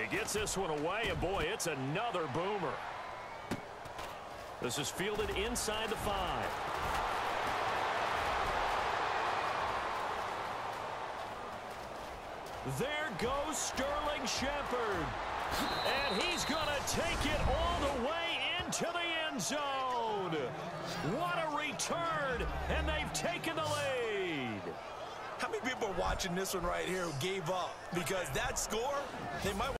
He gets this one away, and boy, it's another boomer. This is fielded inside the five. There goes Sterling Shepard. And he's going to take it all the way into the end zone. What a return, and they've taken the lead. How many people are watching this one right here who gave up? Because that score, they might